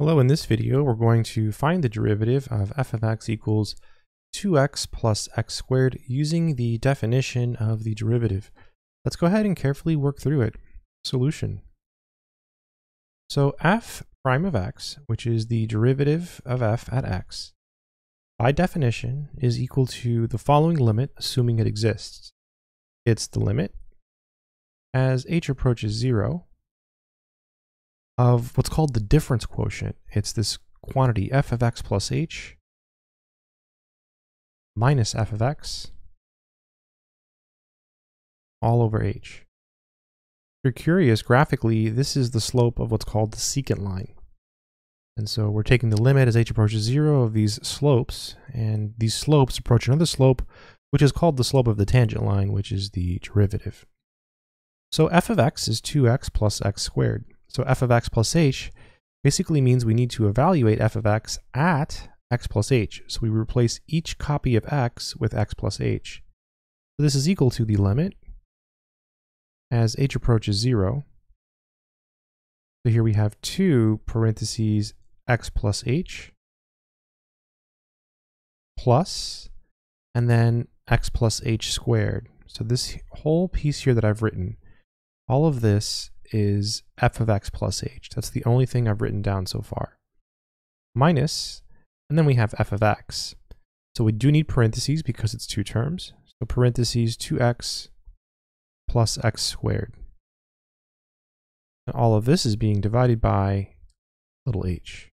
Hello, in this video we're going to find the derivative of f of x equals 2x plus x squared using the definition of the derivative. Let's go ahead and carefully work through it. Solution. So f prime of x, which is the derivative of f at x, by definition is equal to the following limit, assuming it exists. It's the limit as h approaches 0 of what's called the difference quotient. It's this quantity f of x plus h minus f of x all over h. If you're curious, graphically, this is the slope of what's called the secant line. And so we're taking the limit as h approaches zero of these slopes, and these slopes approach another slope, which is called the slope of the tangent line, which is the derivative. So f of x is 2x plus x squared. So f of x plus h basically means we need to evaluate f of x at x plus h. So we replace each copy of x with x plus h. So this is equal to the limit as h approaches 0. So here we have 2 parentheses x plus h plus, and then x plus h squared. So this whole piece here that I've written, all of this is f of x plus h. That's the only thing I've written down so far. Minus, and then we have f of x. So we do need parentheses because it's two terms. So parentheses 2x plus x squared. And all of this is being divided by little h.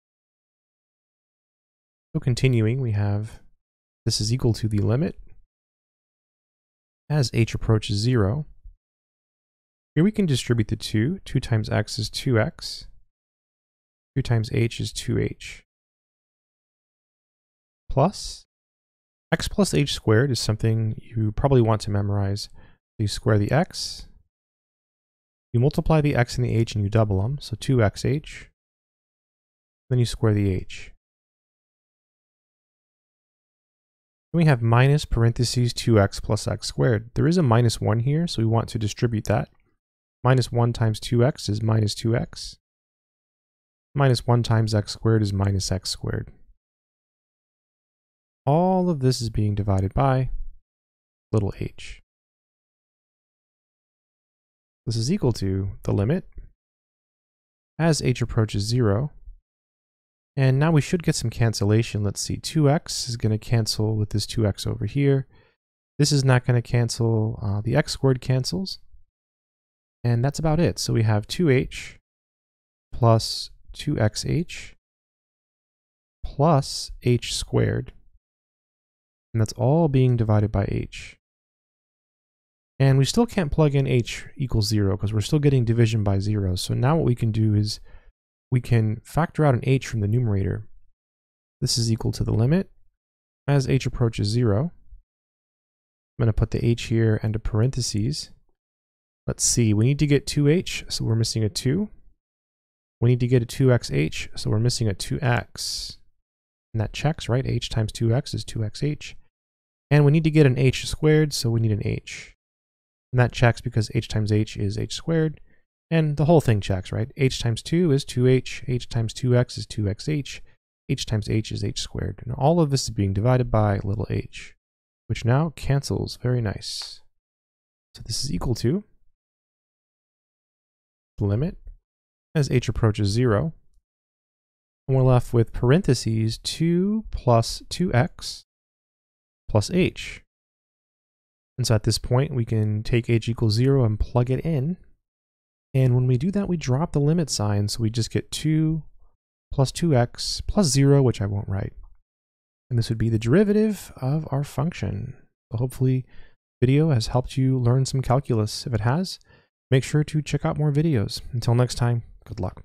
So continuing, we have this is equal to the limit as h approaches 0 here we can distribute the 2. 2 times x is 2x. 2 times h is 2h. Plus, x plus h squared is something you probably want to memorize. So you square the x, you multiply the x and the h and you double them, so 2xh. Then you square the h. Then we have minus parentheses 2x plus x squared. There is a minus 1 here, so we want to distribute that. Minus 1 times 2x is minus 2x. Minus 1 times x squared is minus x squared. All of this is being divided by little h. This is equal to the limit as h approaches 0. And now we should get some cancellation. Let's see, 2x is going to cancel with this 2x over here. This is not going to cancel. Uh, the x squared cancels. And that's about it. So we have 2h plus 2xh plus h squared. And that's all being divided by h. And we still can't plug in h equals 0 because we're still getting division by 0. So now what we can do is we can factor out an h from the numerator. This is equal to the limit as h approaches 0. I'm going to put the h here into parentheses. Let's see, we need to get 2h, so we're missing a 2. We need to get a 2xh, so we're missing a 2x. And that checks, right? h times 2x is 2xh. And we need to get an h squared, so we need an h. And that checks because h times h is h squared. And the whole thing checks, right? h times 2 is 2h, h times 2x is 2xh, h times h is h squared. And all of this is being divided by little h, which now cancels. Very nice. So this is equal to limit as h approaches 0. And we're left with parentheses 2 plus 2x plus h. And so at this point, we can take h equals 0 and plug it in. And when we do that, we drop the limit sign, so we just get 2 plus 2x plus 0, which I won't write. And this would be the derivative of our function. So hopefully video has helped you learn some calculus. If it has, Make sure to check out more videos. Until next time, good luck.